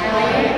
Amen.